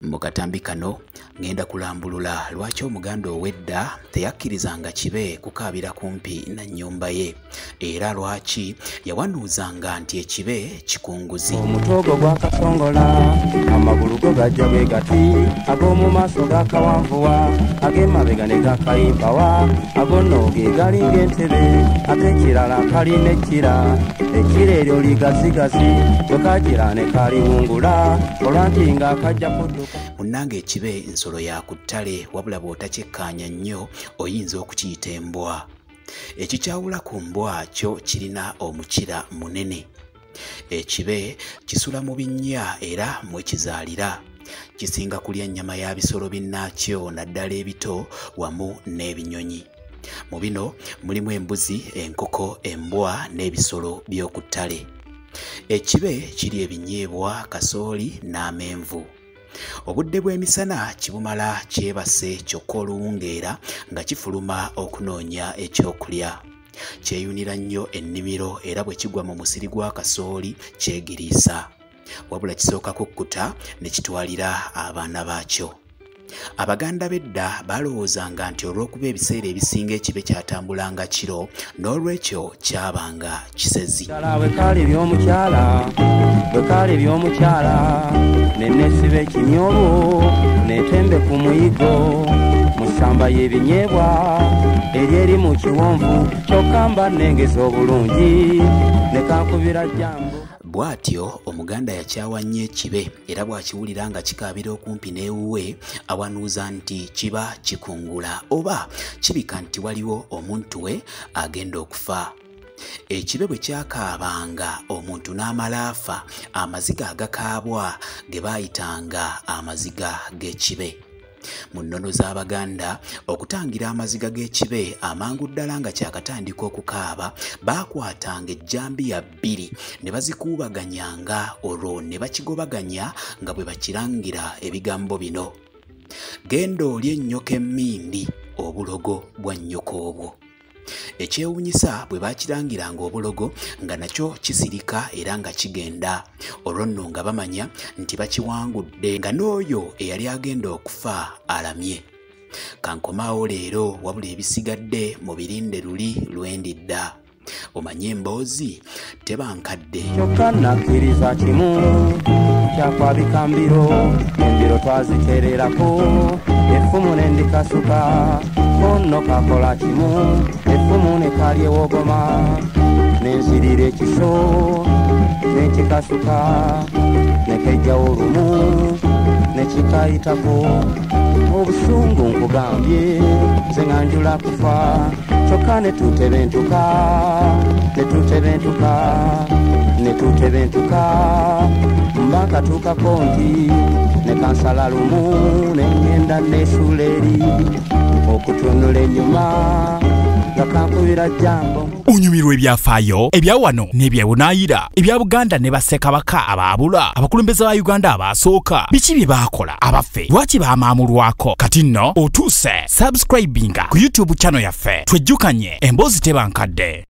mu katambi kano ŋŋenda kulambulula lwaki omuganda ow'edda teyakkirizanga kibe kukaabira kumpi na nnyumba ye? Era lwaki yawanuuzanga nti ekibe kikunguzi? Omutoogo gwakasongola amagulu go gajja bwe gati. Ag'omu maaso gakawanvuwa ag'emabega ne gakayimpawa. Ag'onno ge galinga entebe ate ekirala kalina ekkira ekkira eryo ligazigazi bwe kagira ne kaliwungula olwanti ng'akajja kudduka munnanga ekibe nsolo ya ku ttale wabula bw'otakyekkaanya nnyo oyinza okukiyita embwa. Ekikyawula ku mbwa kyo kirina omukira munene ekibe kisula mu binnya era mwe kizaalira. Kisinga kulya nnyama ya bisolo binnaakyo naddala ebito wamu n'ebinyonyi. Mu bino mulimu embuzi enkoko embwa n'ebisolo by'oku ttale. Ekibe kiri ebinyeebwa kasooli n'amenvu. Obudde bw'emisana kibumala kyebase kyokka oluwungeera nga kifuluma okunoonya ekyokulya kyeyunira nnyo ennimiro era bwe kigwa mu musiri gwa kasooli kyegiriisa. Wabula kisooka kukkuta ne kitwalira abaana baakyo. Abaganda b'edda balowoozanga nti olw'okuba ebiseera ebisinga ekibe kyatambulanga kiro n'olwekyo kyabanga kisezi. Kaali eby'omukyala bwe kaali eby'omukyala nenesiba ekimyobo netembe ku muyigo mu ssamba y'ebinyeebwa eryeri mu kiwonvu kyokka mba nnengeza obulungi ne kankubira jjambo. Bw'atyo omuganda yakyawa nnyo ekibe era bw'akiwulira nga kikaabira okumpi n'ewuwe awanuuza nti kiba kikungula oba kibika nti waliwo omuntu we agenda okufa. Ekibe bwe kyakaabanga omuntu n'amala afa amaziga agakaabwa ge baayitanga amaziga g'ekibe mu nnono z'abaganda okutangira amaziga g'ekibe amangu ddala nga kyakatandika okukaaba baakwatanga ejjambiya bbiri ne bazikuubaganyanga olwo ne bakigobaganya nga bwe bakirangira ebigambo bino. Genda oli ennyoka emmindi obulogo bwa nnyoko obwo ekyewuunyisa bwe baakirangiranga obulogo nga nakyo kisirika era nga kigenda. Olwo nno nga bamanya nti bakiwangudde nga n'oyo eyali agenda okufa alamye. Kankomaawo leero wabula ebisigadde mu birinde luli lwendidda omanye emboozi tebankadde. Kyokka nakkiriza kimu kyakwabika mbiro embiro twazitererako. Effumu nendikasuka konno kakola kimu. Effumu ne kalyewogoma nenzirira ekiso nenkikasuka nekejjawo olumu nekikayitako obusungu nkugambye nze nga njula kufa. Kyokka netutebentuka netutebentuka netutebentuka mba nkatuukako nti nekansala lumu neŋŋenda nesuula eri okutunula ennyuma nga kankubira jjambo. Onyumirwa ebyafaayo ebya wano n'ebyebunaayira ebya buganda ne bassekabaka abaabula abakulembeze ba uganda abaasooka biki bye baakola abaffe? Lwaki baamaamulwako kati nno otuuse subscribinga ku youtube channel yaffe. Twejjukanye emboozi tebankadde